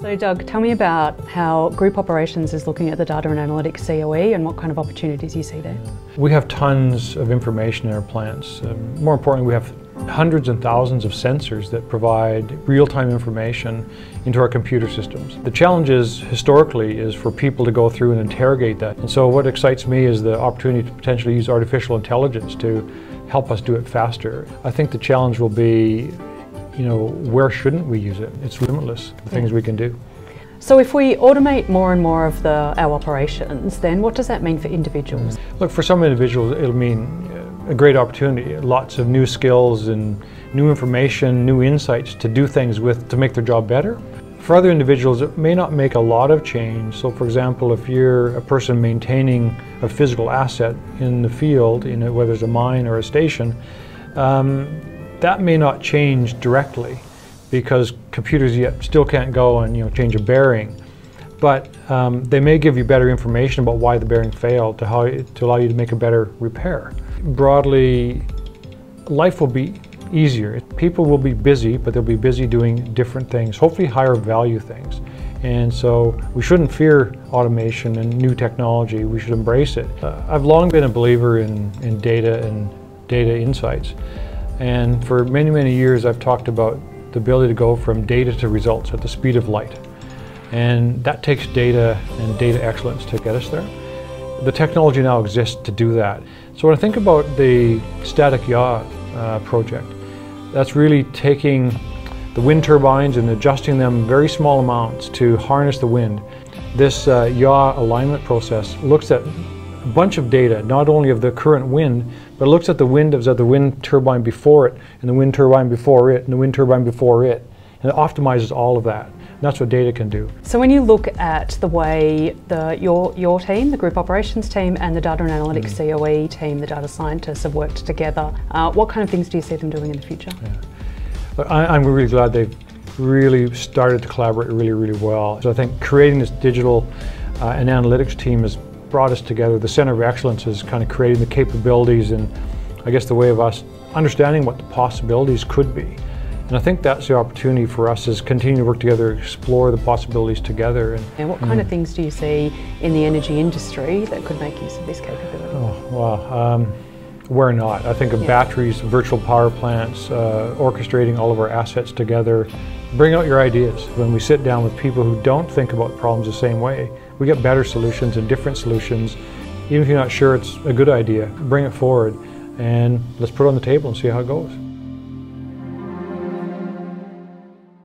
So Doug, tell me about how Group Operations is looking at the data and analytics COE and what kind of opportunities you see there. We have tons of information in our plants. Um, more importantly, we have hundreds and thousands of sensors that provide real-time information into our computer systems. The challenge is, historically, is for people to go through and interrogate that. And so what excites me is the opportunity to potentially use artificial intelligence to help us do it faster. I think the challenge will be you know, where shouldn't we use it? It's limitless, the things we can do. So if we automate more and more of the, our operations, then what does that mean for individuals? Look, for some individuals, it'll mean a great opportunity, lots of new skills and new information, new insights to do things with to make their job better. For other individuals, it may not make a lot of change. So for example, if you're a person maintaining a physical asset in the field, you know, whether it's a mine or a station, um, that may not change directly because computers yet still can't go and you know change a bearing. But um, they may give you better information about why the bearing failed to, how, to allow you to make a better repair. Broadly, life will be easier. People will be busy, but they'll be busy doing different things, hopefully higher value things. And so we shouldn't fear automation and new technology, we should embrace it. Uh, I've long been a believer in, in data and data insights. And for many, many years, I've talked about the ability to go from data to results at the speed of light. And that takes data and data excellence to get us there. The technology now exists to do that. So when I think about the static yaw uh, project, that's really taking the wind turbines and adjusting them very small amounts to harness the wind. This uh, yaw alignment process looks at bunch of data, not only of the current wind, but it looks at the wind of the wind turbine before it, and the wind turbine before it, and the wind turbine before it, and it optimizes all of that. And that's what data can do. So when you look at the way the, your, your team, the group operations team, and the data and analytics mm. COE team, the data scientists have worked together, uh, what kind of things do you see them doing in the future? Yeah. I, I'm really glad they've really started to collaborate really, really well. So I think creating this digital uh, and analytics team is brought us together. The Center of Excellence is kind of creating the capabilities and I guess the way of us understanding what the possibilities could be. And I think that's the opportunity for us is continue to work together, explore the possibilities together. And, and what kind mm. of things do you see in the energy industry that could make use of this capability? Oh, well, um, where not? I think of yeah. batteries, virtual power plants, uh, orchestrating all of our assets together. Bring out your ideas. When we sit down with people who don't think about problems the same way, we get better solutions and different solutions. Even if you're not sure it's a good idea, bring it forward and let's put it on the table and see how it goes.